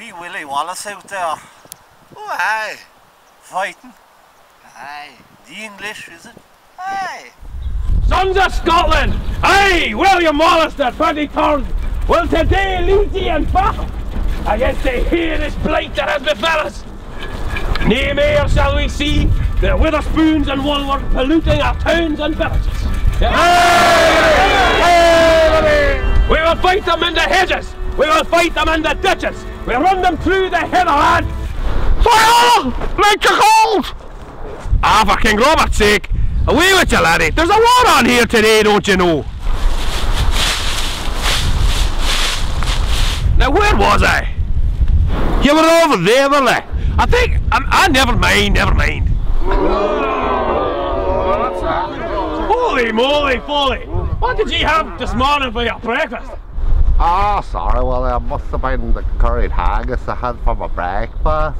wee Willie Wallace out there. Oh, aye. Fighting. Aye. The English, is it? Aye. Sons of Scotland! Aye, William Wallace, the 23rd, will today lead thee in battle against the heinous blight that has befell us. Nay more shall we see the Wetherspoons and Woolworth polluting our towns and villages. We will fight them in the hedges. We will fight them in the ditches. We'll run them through the heatherland. Fire! Make your cold! Ah, for King Robert's sake, away with you, laddie. There's a war on here today, don't you know? Now, where was I? You were over there, weren't you? I think. I, I never mind, never mind. Holy moly, Foley! What did you have this morning for your breakfast? Ah, sorry, well, it must have been the curried haggis I had for my breakfast.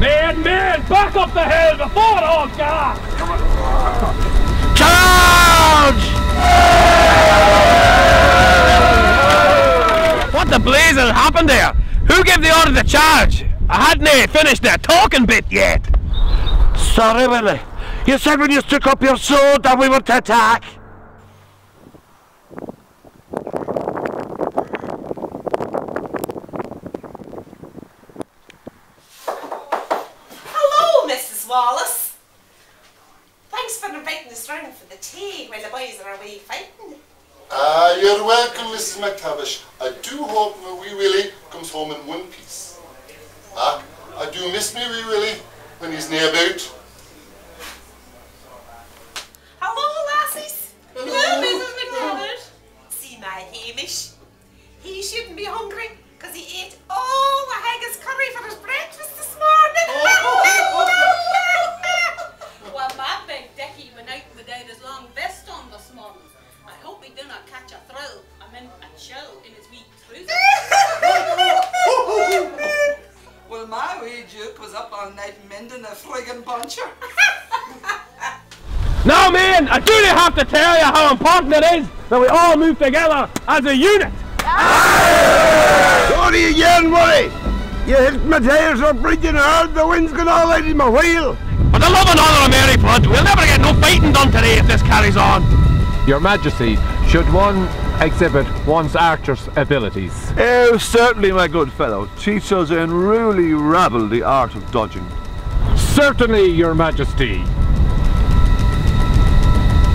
Man, man, back up the hill before it all gas! Charge! What the blazes happened there? Who gave the order to charge? I hadn't finished the talking bit yet. Sorry, Willie. You said when you stuck up your sword that we were to attack. Hello, Mrs. Wallace. Thanks for inviting us round for the tea while the boys are away fighting. Ah, you're welcome, Mrs. McTavish. I do hope my wee Willie comes home in one piece. Ah, I do miss me wee Willie when he's near about. Hello, lassies. Hello. Mrs. McTavish. See my Hamish. He shouldn't be hungry because he ate all the haggis curry for his breakfast hope he did not catch a thrill. I mean, a chill in his wee trousers. Well, my wee Duke was up all night mending a friggin' buncher. Now, man, I do have to tell you how important it is that we all move together as a unit. What are you yelling, Willie? You hit my tires are bridging hard, the wind's gone all out in my wheel. For the love and honour of Mary Flood, we'll never get no fighting done today if this carries on. Your Majesty, should one exhibit one's archer's abilities? Oh, certainly, my good fellow. Teach us and really rabble the art of dodging. Certainly, Your Majesty.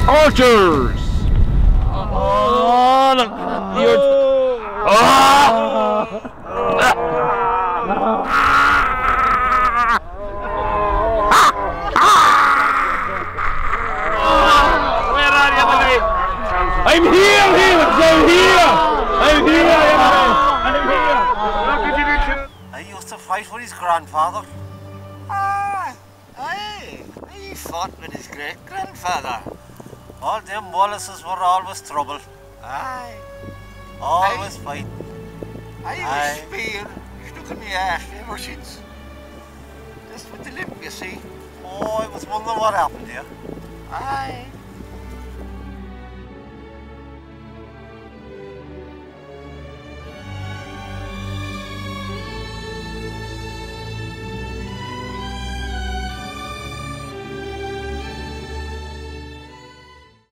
Archers! Oh, look, you're... Where are you, buddy? I'm here, here, I'm here! I'm here, I'm here! I used to fight for his grandfather. Aye. Aye. He fought with his great grandfather. All them Wallaces were always trouble. Aye. Always fight. I Aye. was spear stuck in my ass ever since. Just with the limp, you see. Oh, I was wondering what happened here. Aye.